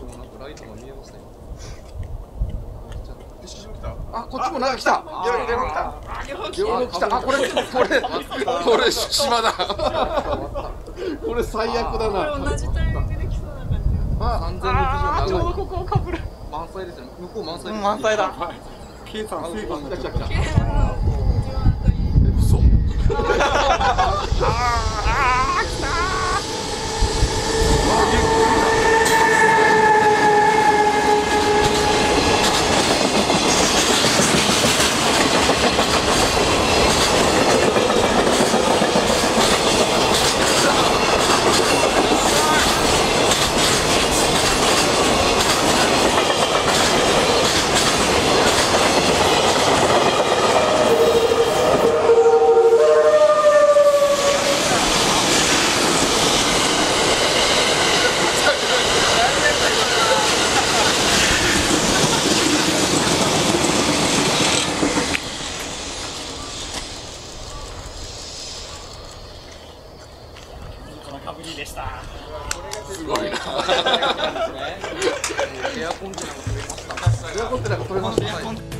そうなんかライトが見えますねあ、こっちもなんか来た。両両来た両方来た。あ、これ、これ、これ、島だ。これ最悪だな。同じタイミングで来そうな感じあ、3060あーちょうどここをかぶる満載ですよね向こう満載満載だ来た来た。かぶりでした。すごいな。エアコンってなんか取れましたエアコンってなんか取れましたはい